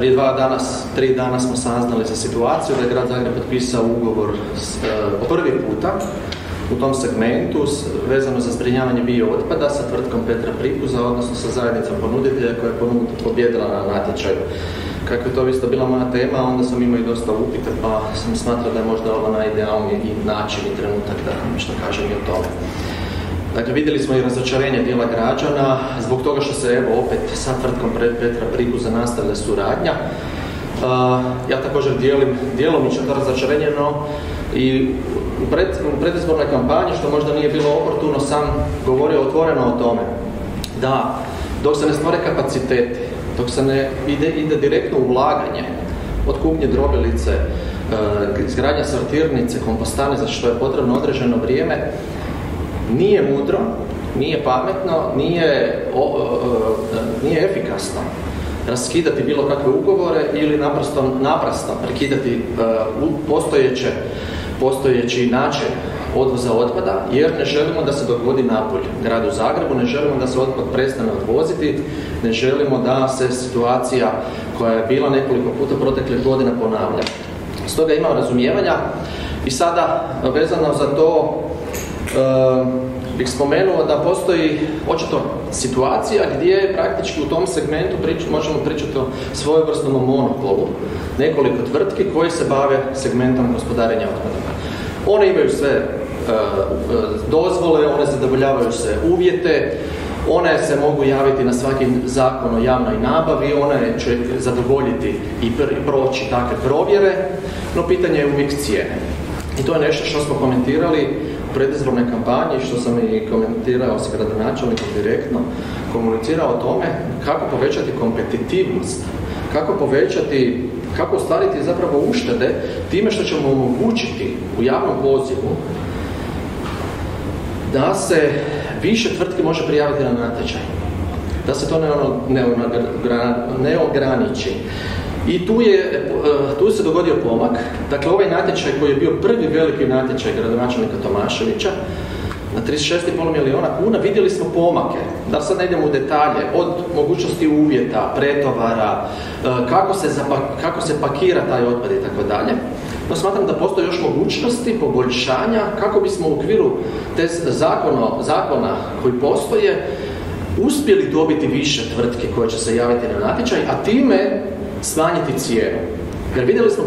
Prije dva dana, tri dana smo saznali za situaciju da je grad Zagreb potpisao ugovor s, e, prvi puta u tom segmentu s, vezano za zbrinjavanje bio otpada sa tvrtkom Petra Prikuza, odnosno sa zajednicom ponuditelja koja je ponud, pobjedila na natječaju. Kako je to isto bila moja tema, onda sam imao i dosta upita, pa sam smatrao da je možda ovo najidealniji način i trenutak da nešto kažem i o tome. Dakle, vidjeli smo i razočarenje dijela građana zbog toga što se evo opet sa tvrtkom Petra Prikuza nastavlja suradnja. Ja također dijelim djelomično to razočarenje, no i u, pred, u predizbornoj kampanji, što možda nije bilo oportuno, sam govorio otvoreno o tome da dok se ne stvore kapaciteti, dok se ne ide, ide direktno ulaganje od kupnje drobilice, uh, izgradnja sortirnice, kompostane, za što je potrebno određeno vrijeme, nije mudro, nije pametno, nije, o, o, nije efikasno raskidati bilo kakve ugovore ili naprosto naprasno prekidati uh, postojeće, postojeći način odvoza otpada jer ne želimo da se dogodi napolj gradu Zagrebu, ne želimo da se otpad prestane odvoziti, ne želimo da se situacija koja je bila nekoliko puta proteklih godina ponavlja. Stoga imam razumijevanja i sada vezano za to bih spomenuo da postoji očito situacija gdje praktički u tom segmentu prič, možemo pričati o svojevrsnom monopolu nekoliko tvrtki koji se bave segmentom gospodarenja otpadom. One imaju sve e, dozvole, one zadovoljavaju se uvjete, one se mogu javiti na svaki zakon o javnoj nabavi, one će zadovoljiti i proći takve provjere, no pitanje je uvijek cijene. I to je nešto što smo komentirali predizbornoj kampanji, što sam i komentirao s gradonačelnikom direktno, komunicirao o tome kako povećati kompetitivnost, kako povećati, kako ostvariti zapravo uštede time što ćemo omogućiti u javnom pozivu da se više tvrtki može prijaviti na natječaj. Da se to ne, ono, ne, ne ograniči. I tu, je, e, tu se dogodio pomak. Dakle, ovaj natječaj koji je bio prvi veliki natječaj gradonačelnika Tomaševića, na 36,5 milijuna kuna vidjeli smo pomake. Da sad ne idemo u detalje, od mogućnosti uvjeta, pretovara, e, kako se, kako se pakira taj otpad i tako dalje. No smatram da postoje još mogućnosti poboljšanja kako bismo u okviru te zakona, zakona koji postoje uspjeli dobiti više tvrtke koje će se javiti na natječaj, a time smanjiti cijenu. Jer vidjeli smo